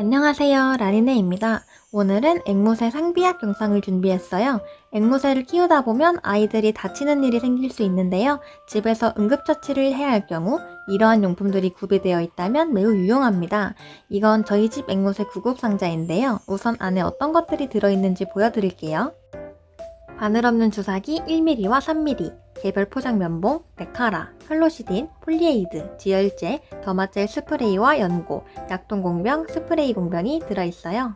안녕하세요 라니네입니다. 오늘은 앵무새 상비약 영상을 준비했어요. 앵무새를 키우다 보면 아이들이 다치는 일이 생길 수 있는데요. 집에서 응급처치를 해야 할 경우 이러한 용품들이 구비되어 있다면 매우 유용합니다. 이건 저희 집 앵무새 구급 상자인데요. 우선 안에 어떤 것들이 들어있는지 보여드릴게요. 바늘 없는 주사기 1mm와 3mm, 개별 포장 면봉, 데카라, 클로시딘, 폴리에이드, 지혈제, 더마젤 스프레이와 연고, 약통 공병, 스프레이 공병이 들어있어요.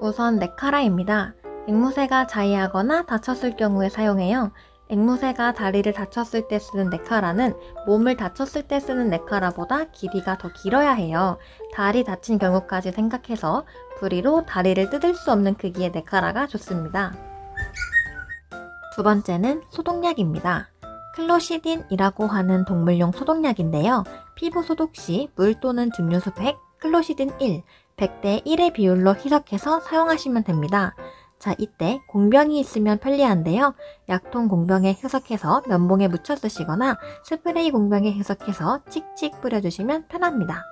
우선 네카라입니다. 앵무새가 자해하거나 다쳤을 경우에 사용해요. 앵무새가 다리를 다쳤을 때 쓰는 네카라는 몸을 다쳤을 때 쓰는 네카라보다 길이가 더 길어야 해요. 다리 다친 경우까지 생각해서 부리로 다리를 뜯을 수 없는 크기의 네카라가 좋습니다. 두 번째는 소독약입니다. 클로시딘이라고 하는 동물용 소독약인데요. 피부 소독 시 물 또는 증류수 100, 클로시딘 1, 100대 1의 비율로 희석해서 사용하시면 됩니다. 자, 이때 공병이 있으면 편리한데요. 약통 공병에 희석해서 면봉에 묻혀 쓰시거나 스프레이 공병에 희석해서 칙칙 뿌려주시면 편합니다.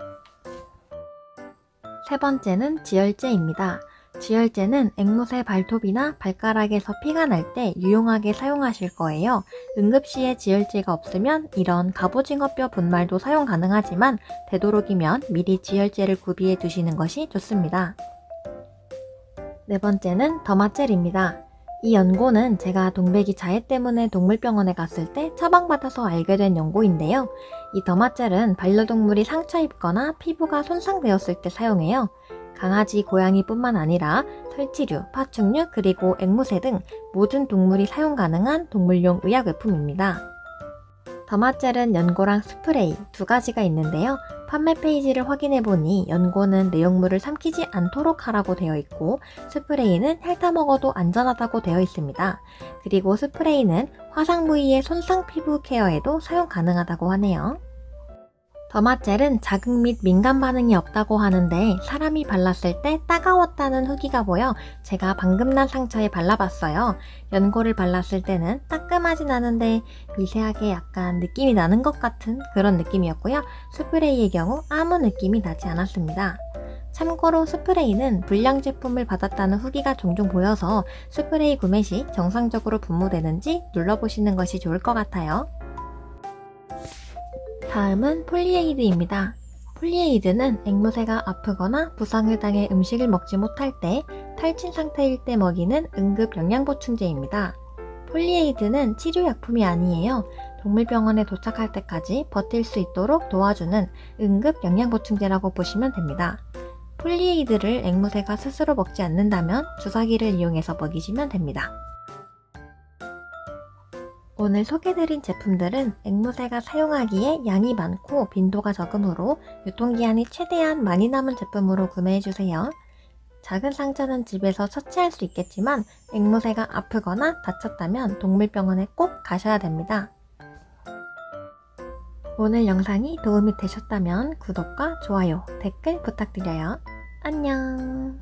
세 번째는 지혈제입니다. 지혈제는 앵무새 발톱이나 발가락에서 피가 날 때 유용하게 사용하실 거예요. 응급시에 지혈제가 없으면 이런 갑오징어뼈 분말도 사용 가능하지만 되도록이면 미리 지혈제를 구비해 두시는 것이 좋습니다. 네 번째는 더마젤입니다. 이 연고는 제가 동백이 자해 때문에 동물병원에 갔을 때 처방받아서 알게 된 연고인데요. 이 더마젤은 반려동물이 상처 입거나 피부가 손상되었을 때 사용해요. 강아지, 고양이뿐만 아니라 설치류, 파충류, 그리고 앵무새 등 모든 동물이 사용 가능한 동물용 의약 외품입니다. 더마젤은 연고랑 스프레이 두 가지가 있는데요. 판매 페이지를 확인해 보니 연고는 내용물을 삼키지 않도록 하라고 되어 있고 스프레이는 핥아 먹어도 안전하다고 되어 있습니다. 그리고 스프레이는 화상 부위의 손상 피부 케어에도 사용 가능하다고 하네요. 더마젤은 자극 및 민감 반응이 없다고 하는데 사람이 발랐을 때 따가웠다는 후기가 보여 제가 방금 난 상처에 발라봤어요. 연고를 발랐을 때는 따끔하진 않은데 미세하게 약간 느낌이 나는 것 같은 그런 느낌이었고요. 스프레이의 경우 아무 느낌이 나지 않았습니다. 참고로 스프레이는 불량 제품을 받았다는 후기가 종종 보여서 스프레이 구매 시 정상적으로 분무되는지 눌러보시는 것이 좋을 것 같아요. 다음은 폴리에이드입니다. 폴리에이드는 앵무새가 아프거나 부상을 당해 음식을 먹지 못할 때 탈진 상태일 때 먹이는 응급 영양 보충제입니다. 폴리에이드는 치료약품이 아니에요. 동물병원에 도착할 때까지 버틸 수 있도록 도와주는 응급 영양 보충제라고 보시면 됩니다. 폴리에이드를 앵무새가 스스로 먹지 않는다면 주사기를 이용해서 먹이시면 됩니다. 오늘 소개드린 제품들은 앵무새가 사용하기에 양이 많고 빈도가 적으므로 유통기한이 최대한 많이 남은 제품으로 구매해주세요. 작은 상처는 집에서 처치할 수 있겠지만 앵무새가 아프거나 다쳤다면 동물병원에 꼭 가셔야 됩니다. 오늘 영상이 도움이 되셨다면 구독과 좋아요, 댓글 부탁드려요. 안녕